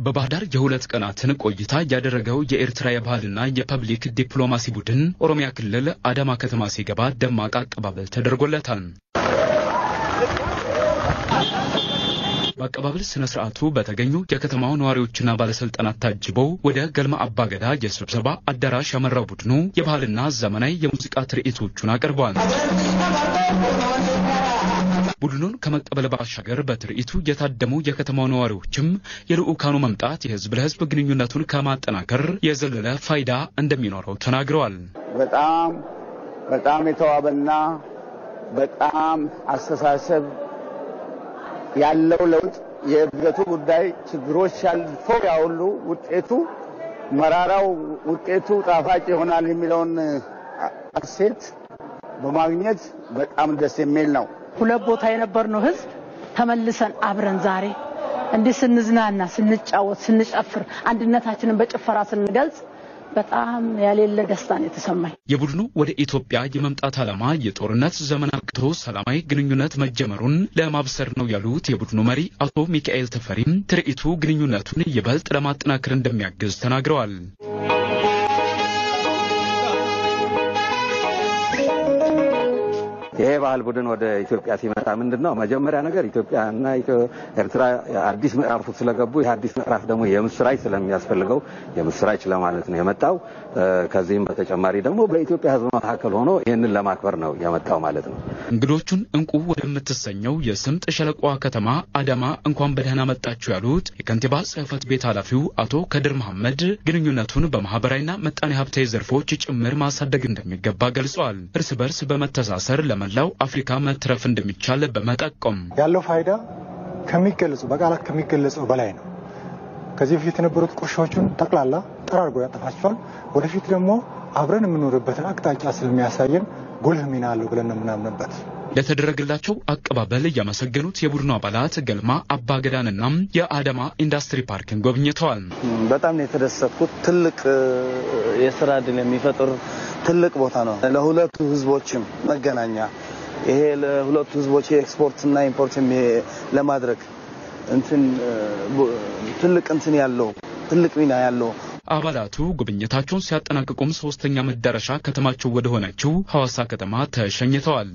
በባህር ዳር የሁለት ቀናትን ቆይታ ያደረገው የኤርትራ የባህልና የፐብሊክ ዲፕሎማሲ ቡድን ኦሮሚያ ክልል አዳማ ከተማ ሲገባ ደማቅ አቀባበል ተደርጎለታል። በአቀባበል ስነ ስርዓቱ በተገኙ የከተማው ነዋሪዎችና ባለስልጣናት ታጅበው ወደ ገልማ አባገዳ የስብሰባ አዳራሽ ያመራው ቡድኑ የባህልና ዘመናዊ የሙዚቃ ትርኢቶቹን አቅርበዋል። ቡድኑን ከመቀበል ባሻገር በትርኢቱ የታደሙ የከተማው ነዋሪዎችም የልዑካኑ መምጣት የህዝብ ለህዝብ ግንኙነቱን ከማጠናከር የዘለለ ፋይዳ እንደሚኖረው ተናግረዋል። በጣም በጣም የተዋበና በጣም አስተሳሰብ ያለው ለውጥ የእድገቱ ጉዳይ ችግሮች ያልፈው ያውሉ ውጤቱ መራራው ውጤቱ ጣፋጭ ይሆናል የሚለውን እሴት በማግኘት በጣም ደስ የሚል ነው። ሁለት ቦታ የነበርነው ህዝብ ተመልሰን አብረን ዛሬ እንዲህ ስንዝናና፣ ስንጫወት፣ ስንጨፍር አንድነታችንን በጭፈራ ስንገልጽ በጣም ያሌለ ደስታን የተሰማኝ። የቡድኑ ወደ ኢትዮጵያ የመምጣት ዓላማ የጦርነት ዘመን አብቅቶ ሰላማዊ ግንኙነት መጀመሩን ለማብሰር ነው ያሉት የቡድኑ መሪ አቶ ሚካኤል ተፈሪም ትርኢቱ ግንኙነቱን ይበልጥ ለማጠናከር እንደሚያግዝ ተናግረዋል። ይሄ ባህል ቡድን ወደ ኢትዮጵያ ሲመጣ ምንድን ነው መጀመሪያ ነገር ኢትዮጵያ እና ኤርትራ አዲስ ምዕራፍ ስለገቡ ይህ አዲስ ምዕራፍ ደግሞ የምስራች ስለሚያስፈልገው የምስራች ለማለት ነው የመጣው። ከዚህም በተጨማሪ ደግሞ በኢትዮጵያ ሕዝብ መካከል ሆኖ ይህንን ለማክበር ነው የመጣው ማለት ነው። እንግዶቹን እንቁ ወደምትሰኘው የስምጥ ሸለቋ ከተማ አዳማ እንኳን በደህና መጣችሁ ያሉት የከንቲባ ጽሕፈት ቤት ኃላፊው አቶ ከድር መሐመድ ግንኙነቱን በማህበራዊና መጣኔ ሀብታዊ ዘርፎች ጭምር ማሳደግ እንደሚገባ ገልጸዋል። እርስ በርስ በመተሳሰር ለመላው አፍሪካ መትረፍ እንደሚቻል በመጠቆም ያለው ፋይዳ ከሚገለጹ በቃላት ከሚገለጸው በላይ ነው። ከዚህ በፊት የነበሩት ቁርሾቹን ጠቅላላ ጠራርጎ ያጠፋቸዋል። ወደፊት ደግሞ አብረን የምንኖርበትን አቅጣጫ ስለሚያሳየን ጉልህ ሚና አለው ብለን ነው የምናምንበት። ለተደረገላቸው አቀባበል ያመሰገኑት የቡድኑ አባላት ገልማ አባገዳንና የአዳማ ኢንዱስትሪ ፓርክን ጎብኝተዋል። በጣም ነው የተደሰትኩት። ትልቅ የስራ እድል የሚፈጥር ትልቅ ቦታ ነው። ለሁለቱ ህዝቦችም መገናኛ ይሄ ለሁለቱ ህዝቦች የኤክስፖርት እና ኢምፖርት ለማድረግ እንትን ትልቅ እንትን ያለው ትልቅ ሚና ያለው አባላቱ ጉብኝታቸውን ሲያጠናቅቁም ሶስተኛ መዳረሻ ከተማቸው ወደ ሆነችው ሐዋሳ ከተማ ተሸኝተዋል።